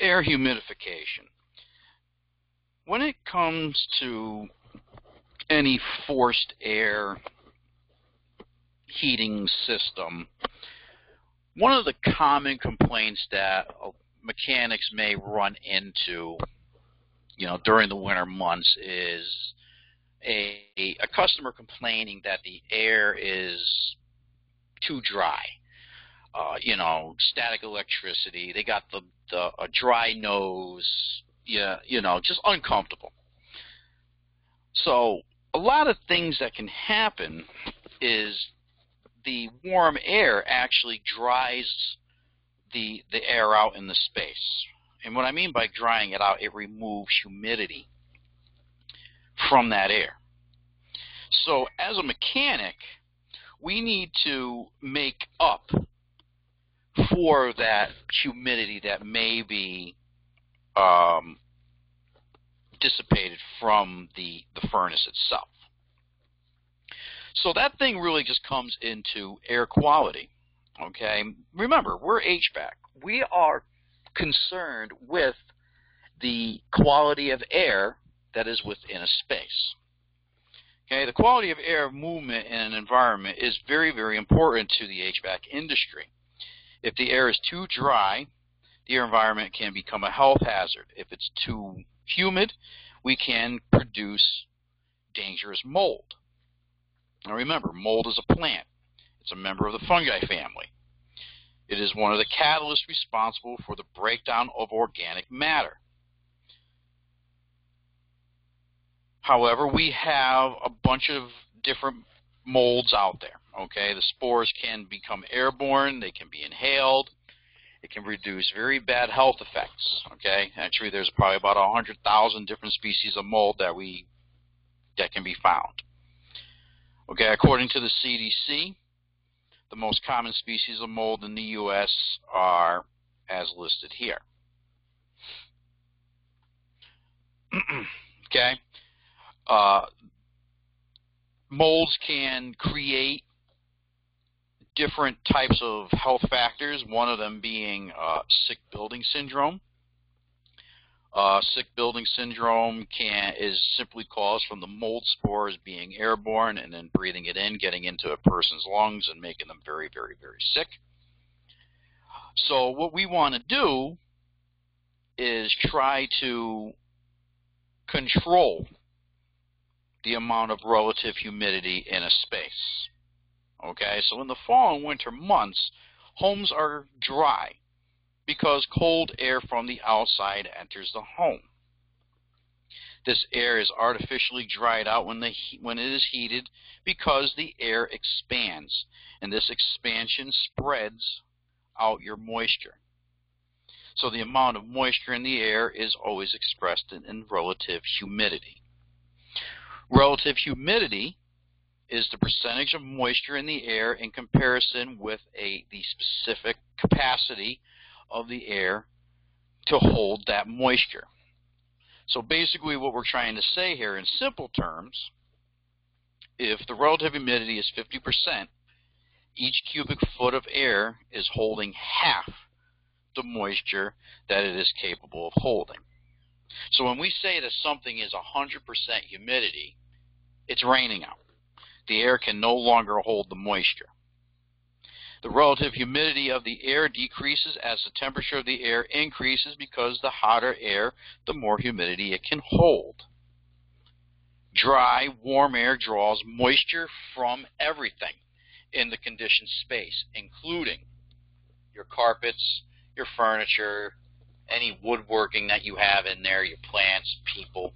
air humidification. When it comes to any forced air heating system, one of the common complaints that mechanics may run into, you know, during the winter months is a, a customer complaining that the air is too dry. Uh, you know, static electricity. They got the, the a dry nose. Yeah, you know, just uncomfortable. So a lot of things that can happen is the warm air actually dries the the air out in the space. And what I mean by drying it out, it removes humidity from that air. So as a mechanic, we need to make up for that humidity that may be um, dissipated from the, the furnace itself. So that thing really just comes into air quality. Okay, remember we're HVAC. We are concerned with the quality of air that is within a space. Okay, the quality of air movement in an environment is very, very important to the HVAC industry. If the air is too dry, the air environment can become a health hazard. If it's too humid, we can produce dangerous mold. Now remember, mold is a plant. It's a member of the fungi family. It is one of the catalysts responsible for the breakdown of organic matter. However, we have a bunch of different molds out there. Okay, the spores can become airborne, they can be inhaled, it can produce very bad health effects. Okay, actually, there's probably about a hundred thousand different species of mold that we that can be found. Okay, according to the CDC, the most common species of mold in the U.S. are as listed here. okay, uh, molds can create different types of health factors, one of them being uh, sick building syndrome. Uh, sick building syndrome can is simply caused from the mold spores being airborne and then breathing it in, getting into a person's lungs and making them very, very, very sick. So what we want to do is try to control the amount of relative humidity in a space. Okay, so in the fall and winter months, homes are dry because cold air from the outside enters the home. This air is artificially dried out when, the, when it is heated because the air expands, and this expansion spreads out your moisture. So the amount of moisture in the air is always expressed in, in relative humidity. Relative humidity is the percentage of moisture in the air in comparison with a, the specific capacity of the air to hold that moisture. So basically what we're trying to say here in simple terms, if the relative humidity is 50%, each cubic foot of air is holding half the moisture that it is capable of holding. So when we say that something is 100% humidity, it's raining out. The air can no longer hold the moisture. The relative humidity of the air decreases as the temperature of the air increases because the hotter air, the more humidity it can hold. Dry, warm air draws moisture from everything in the conditioned space, including your carpets, your furniture, any woodworking that you have in there, your plants, people,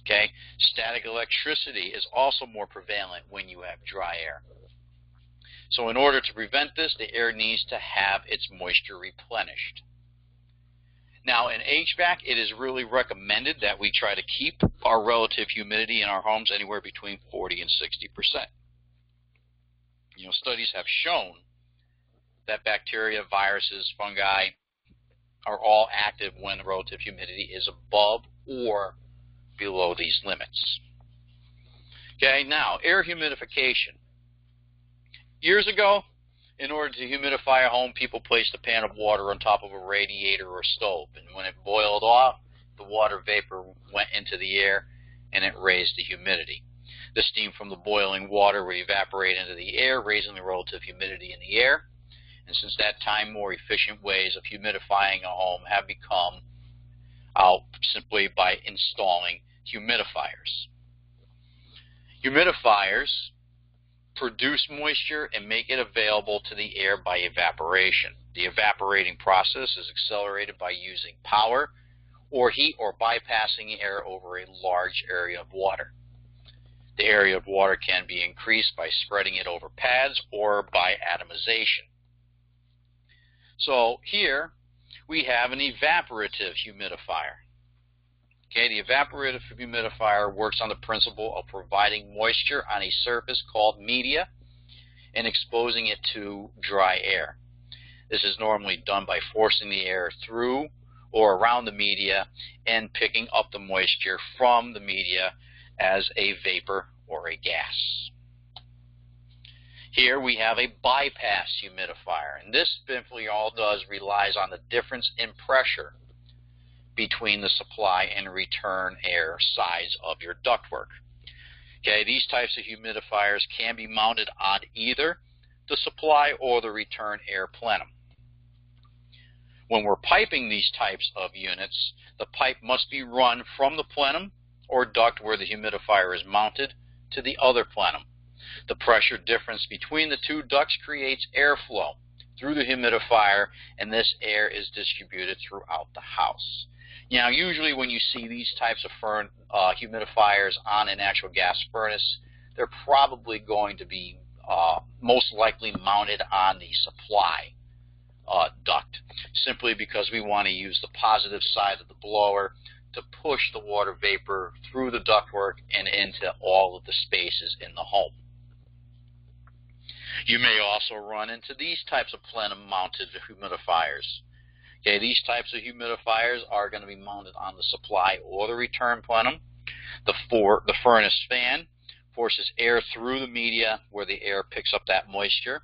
Okay? Static electricity is also more prevalent when you have dry air. So in order to prevent this, the air needs to have its moisture replenished. Now in HVAC, it is really recommended that we try to keep our relative humidity in our homes anywhere between 40 and 60%. You know, studies have shown that bacteria, viruses, fungi are all active when the relative humidity is above or below these limits. Okay, now air humidification. Years ago, in order to humidify a home, people placed a pan of water on top of a radiator or stove, and when it boiled off, the water vapor went into the air and it raised the humidity. The steam from the boiling water would evaporate into the air, raising the relative humidity in the air. And since that time, more efficient ways of humidifying a home have become out simply by installing humidifiers. Humidifiers produce moisture and make it available to the air by evaporation. The evaporating process is accelerated by using power or heat or bypassing air over a large area of water. The area of water can be increased by spreading it over pads or by atomization. So here we have an evaporative humidifier. Okay, the evaporative humidifier works on the principle of providing moisture on a surface called media and exposing it to dry air. This is normally done by forcing the air through or around the media and picking up the moisture from the media as a vapor or a gas. Here we have a bypass humidifier, and this simply all does relies on the difference in pressure between the supply and return air size of your ductwork. Okay, these types of humidifiers can be mounted on either the supply or the return air plenum. When we're piping these types of units, the pipe must be run from the plenum or duct where the humidifier is mounted to the other plenum. The pressure difference between the two ducts creates airflow through the humidifier, and this air is distributed throughout the house. Now, usually when you see these types of furn, uh, humidifiers on an actual gas furnace, they're probably going to be uh, most likely mounted on the supply uh, duct, simply because we want to use the positive side of the blower to push the water vapor through the ductwork and into all of the spaces in the home. You may also run into these types of plenum-mounted humidifiers. Okay, these types of humidifiers are going to be mounted on the supply or the return plenum. The, for, the furnace fan forces air through the media where the air picks up that moisture,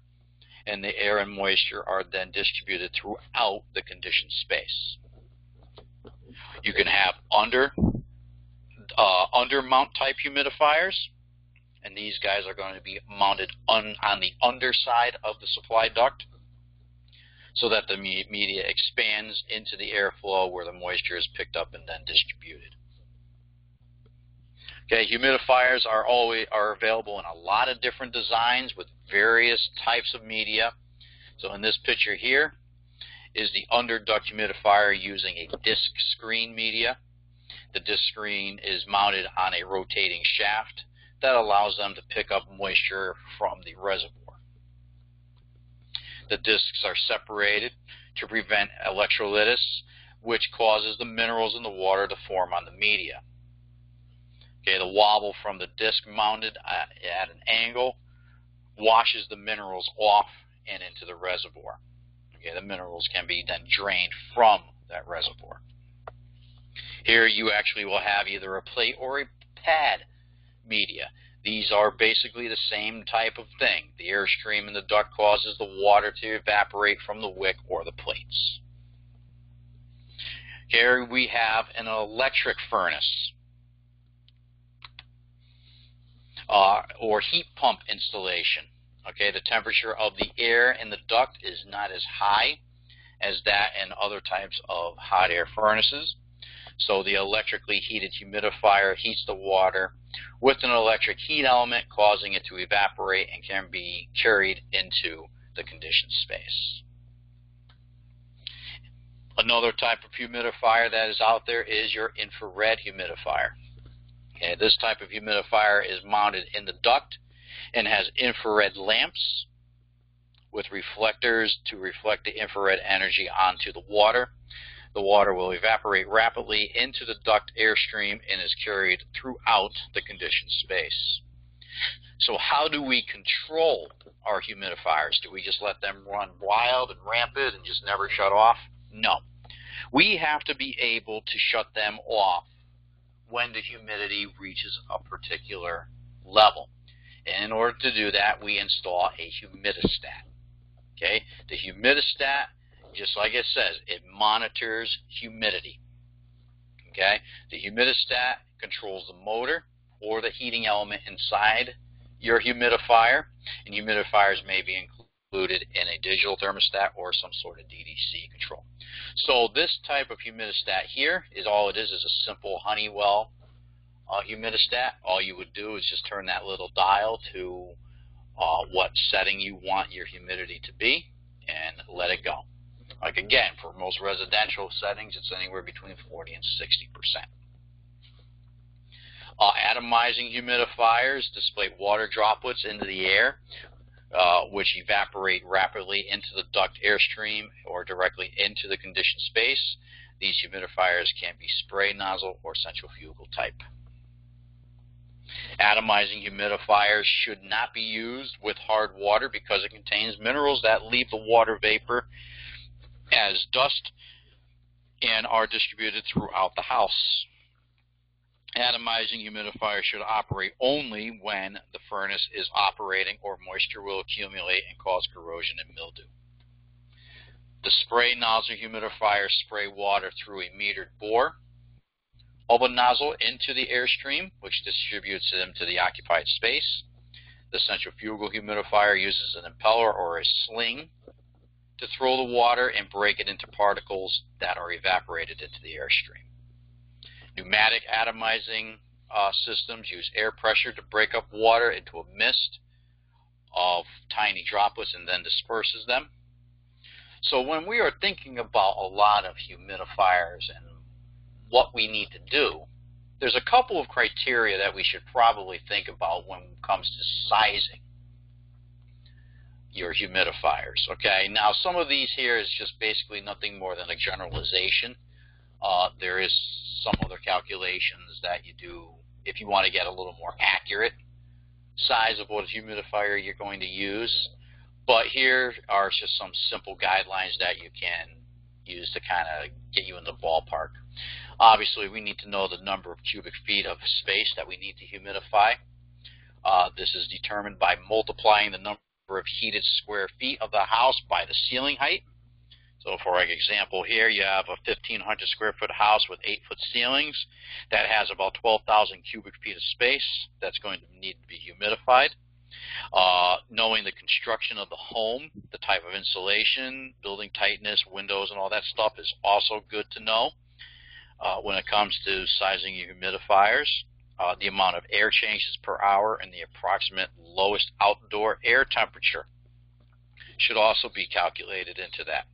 and the air and moisture are then distributed throughout the conditioned space. You can have under uh, under mount type humidifiers, and these guys are going to be mounted on, on the underside of the supply duct so that the media expands into the airflow where the moisture is picked up and then distributed. Okay, humidifiers are always are available in a lot of different designs with various types of media. So in this picture here, is the underduct humidifier using a disc screen media. The disc screen is mounted on a rotating shaft that allows them to pick up moisture from the reservoir. The discs are separated to prevent electrolysis, which causes the minerals in the water to form on the media. Okay, the wobble from the disc mounted at, at an angle washes the minerals off and into the reservoir. Okay, the minerals can be then drained from that reservoir. Here you actually will have either a plate or a pad media. These are basically the same type of thing. The airstream in the duct causes the water to evaporate from the wick or the plates. Here we have an electric furnace uh, or heat pump installation. Okay, the temperature of the air in the duct is not as high as that in other types of hot air furnaces. So the electrically heated humidifier heats the water with an electric heat element causing it to evaporate and can be carried into the conditioned space. Another type of humidifier that is out there is your infrared humidifier. Okay, this type of humidifier is mounted in the duct and has infrared lamps with reflectors to reflect the infrared energy onto the water. The water will evaporate rapidly into the duct airstream and is carried throughout the conditioned space. So how do we control our humidifiers? Do we just let them run wild and rampant and just never shut off? No. We have to be able to shut them off when the humidity reaches a particular level. And in order to do that, we install a humidistat. Okay, the humidistat, just like it says, it monitors humidity. Okay, the humidistat controls the motor or the heating element inside your humidifier, and humidifiers may be included in a digital thermostat or some sort of DDC control. So this type of humidistat here is all it is is a simple Honeywell uh, humidistat. All you would do is just turn that little dial to uh, what setting you want your humidity to be and let it go. Like again, for most residential settings, it's anywhere between 40 and 60 percent. Uh, atomizing humidifiers display water droplets into the air, uh, which evaporate rapidly into the duct airstream or directly into the conditioned space. These humidifiers can be spray nozzle or centrifugal type. Atomizing humidifiers should not be used with hard water because it contains minerals that leave the water vapor as dust and are distributed throughout the house. Atomizing humidifier should operate only when the furnace is operating or moisture will accumulate and cause corrosion and mildew. The spray nozzle humidifier spray water through a metered bore of a nozzle into the airstream, which distributes them to the occupied space. The centrifugal humidifier uses an impeller or a sling to throw the water and break it into particles that are evaporated into the airstream. Pneumatic atomizing uh, systems use air pressure to break up water into a mist of tiny droplets and then disperses them. So when we are thinking about a lot of humidifiers and what we need to do, there's a couple of criteria that we should probably think about when it comes to sizing your humidifiers. Okay, now some of these here is just basically nothing more than a generalization. Uh, there is some other calculations that you do if you want to get a little more accurate size of what humidifier you're going to use. But here are just some simple guidelines that you can use to kind of get you in the ballpark. Obviously, we need to know the number of cubic feet of space that we need to humidify. Uh, this is determined by multiplying the number of heated square feet of the house by the ceiling height. So for example here, you have a 1,500 square foot house with 8 foot ceilings that has about 12,000 cubic feet of space that's going to need to be humidified. Uh, knowing the construction of the home, the type of insulation, building tightness, windows, and all that stuff is also good to know uh, when it comes to sizing your humidifiers. Uh, the amount of air changes per hour and the approximate lowest outdoor air temperature should also be calculated into that.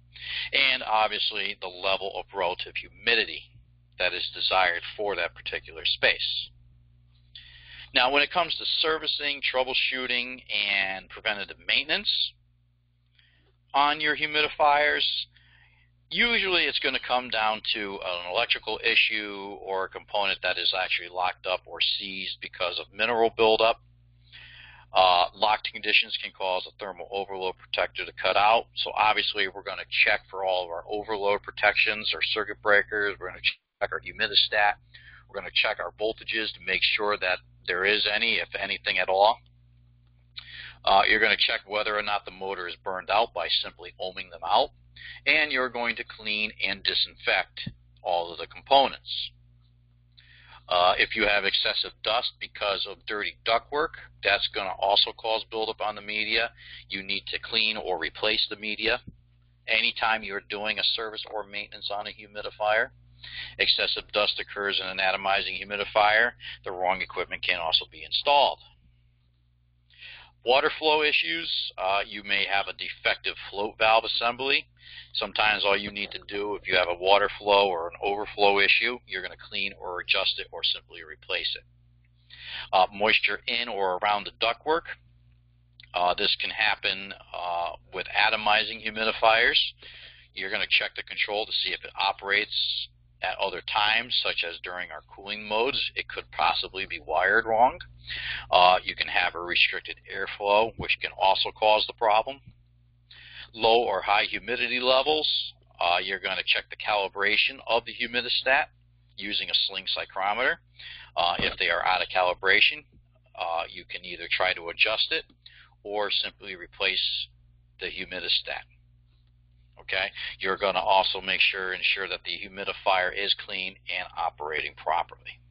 And obviously the level of relative humidity that is desired for that particular space. Now, when it comes to servicing, troubleshooting, and preventative maintenance on your humidifiers, usually it's going to come down to an electrical issue or a component that is actually locked up or seized because of mineral buildup. Uh, locked conditions can cause a thermal overload protector to cut out. So obviously we're going to check for all of our overload protections, our circuit breakers. We're going to check our humidistat. We're going to check our voltages to make sure that there is any, if anything at all. Uh, you're going to check whether or not the motor is burned out by simply ohming them out. And you're going to clean and disinfect all of the components. Uh, if you have excessive dust because of dirty ductwork, that's going to also cause buildup on the media. You need to clean or replace the media anytime you're doing a service or maintenance on a humidifier. Excessive dust occurs in an atomizing humidifier. The wrong equipment can also be installed. Water flow issues, uh, you may have a defective float valve assembly. Sometimes all you need to do if you have a water flow or an overflow issue, you're going to clean or adjust it or simply replace it. Uh, moisture in or around the ductwork. Uh, this can happen uh, with atomizing humidifiers. You're going to check the control to see if it operates at other times, such as during our cooling modes. It could possibly be wired wrong. Uh, you can have a restricted airflow, which can also cause the problem low or high humidity levels, uh, you're going to check the calibration of the humidistat using a sling psychrometer. Uh, if they are out of calibration, uh, you can either try to adjust it or simply replace the humidistat. Okay, you're going to also make sure ensure that the humidifier is clean and operating properly.